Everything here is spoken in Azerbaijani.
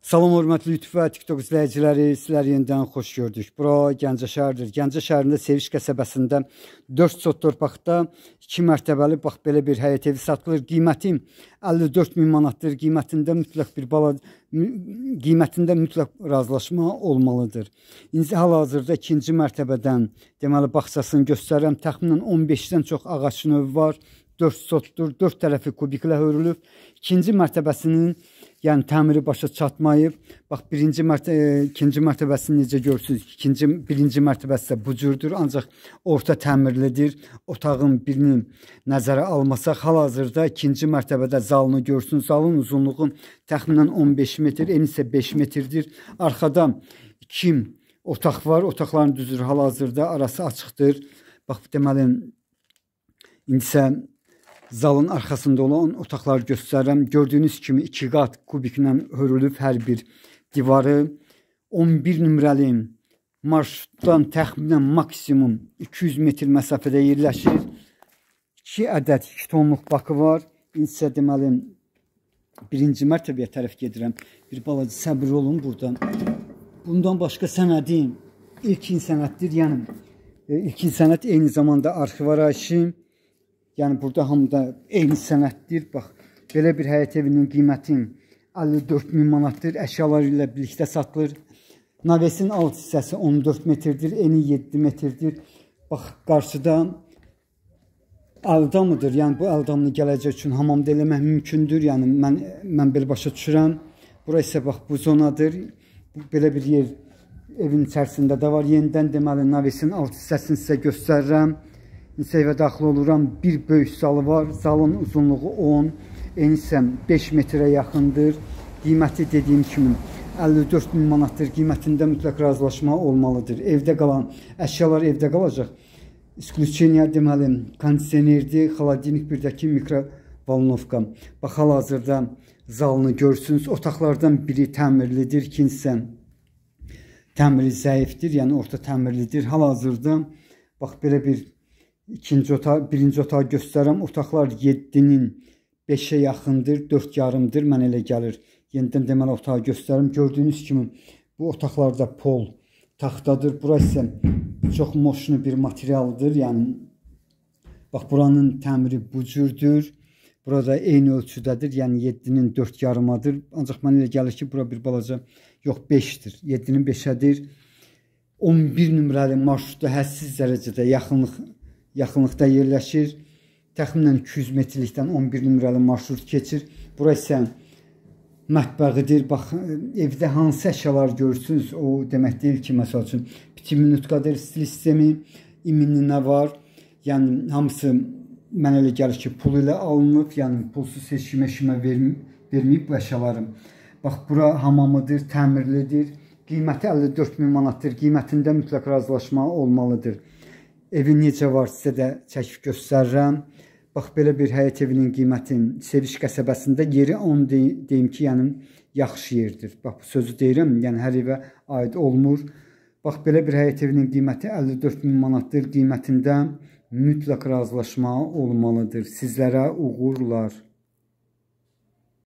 Salam hörmətli YouTube və TikTok izləyiciləri, sizləri yenidən xoş gördük. Bura Gəncə şəhəridir. Gəncə şəhərində Seviş qəsəbəsində 4 sot torpaqda 2 mərtəbəli bax belə bir həyət evi satılır. Qiyməti 54 min manatdır. Qiymətində mütləq bir bala qiymətində mütləq razılaşma olmalıdır. İndi hal-hazırda ikinci mərtəbədən deməli bağçasını göstərirəm. Təxminən 15-dən çox ağac növü var. 4 sotdur, 4 tərəfi kubiklə hörülüb. İkinci mərtəbəsinin yəni təmiri başa çatmayıb. Bax birinci mərtə e, ikinci mərtəbəsini necə görürsüz? İkinci birinci mərtəbəsi də bu cürdür, ancaq orta təmirlidir. Otağın birini nəzərə almasaq, hal-hazırda ikinci mərtəbədə zalını görsün. Zalın uzunluğu təxminən 15 metr, eni isə 5 metrdir. Arxada 2 otaq var. Otaqların düzdür hal-hazırda arası açıqdır. Bax deməli indi isə Zalın arxasında olan otaqları göstərirəm. Gördüyünüz kimi 2 qat kubiklə hörülüb hər bir divarı. 11 nömrəli marşrutdan təxminən maksimum 200 metr məsafədə yerləşir. 2 ədəd 2 tonluq bakı var. İnsə deməli birinci mərtəbəyə tərəf gedirəm. Bir balaca səbir olun buradan. Bundan başqa sənədim ilkin sənəddir. Yəni e, ilkin sənəd eyni zamanda arxiv arayışı Yəni burada hamıda eyni sənəddir. Bax, belə bir həyət evinin qiyməti 54 min manatdır. Əşyalar ilə birlikdə satılır. Navesin alt hissəsi 14 metrdir, eni 7 metrdir. Bax, qarşıda əldamıdır. Yəni bu əldamını gələcək üçün hamamda eləmək mümkündür. Yəni mən mən belə başa düşürəm. Bura isə bax bu zonadır. Belə bir yer evin içərisində də var. Yenidən deməli navesin alt hissəsini sizə göstərirəm. Nisevə daxil oluram bir böyük zalı var. Zalın uzunluğu 10, enişsəm 5 metrə yaxındır. Qiyməti dediyim kimi 54 min manatdır. Qiymətində mütləq razılaşma olmalıdır. Evdə qalan əşyalar evdə qalacaq. İsklusiya deməli kondisionerdir, xolodilnik birdəki mikrovalnovka. Bax hal-hazırda zalını görürsünüz. Otaqlardan biri təmirlidir, ikincisi təmiri zəifdir, yəni orta təmirlidir. Hal-hazırda bax belə bir İkinci otaq, birinci otağı göstərəm. Otaqlar 7-nin 5-ə yaxındır, 4 yarımdır, mən elə gəlir. Yenidən deməli otağı göstərim. Gördüyünüz kimi bu otaqlarda pol taxtadır. Bura isə çox moşnu bir materialdır. Yəni bax buranın təmiri bu cürdür. Burada eyni ölçüdədir. Yəni 7-nin 4 yarımadır. Ancaq mən elə gəlir ki, bura bir balaca yox 5-dir. 7-nin 5-ədir. 11 nömrəli marşrutda hədsiz dərəcədə yaxınlıq yaxınlıqda yerləşir. Təxminən 200 metrlikdən 11 nömrəli marşrut keçir. Bura isə mətbəğidir. Bax, evdə hansı əşyalar görürsünüz, o demək deyil ki, məsəl üçün, 2 minutkadır stil sistemi, iminli nə var? Yəni, hamısı mən elə gəlir ki, pul ilə alınıb, yəni pulsuz heç kimə şimə verməyib bu əşyaları. Bax, bura hamamıdır, təmirlidir. Qiyməti 54 min manatdır. Qiymətində mütləq razılaşma olmalıdır. Evi necə var sizə də çəkib göstərirəm. Bax belə bir həyət evinin qiyməti Seviş qəsəbəsində yeri 10 deyim ki, yəni yaxşı yerdir. Bax bu sözü deyirəm, yəni hər evə aid olmur. Bax belə bir həyət evinin qiyməti 54 min manatdır. Qiymətində mütləq razılaşma olmalıdır. Sizlərə uğurlar.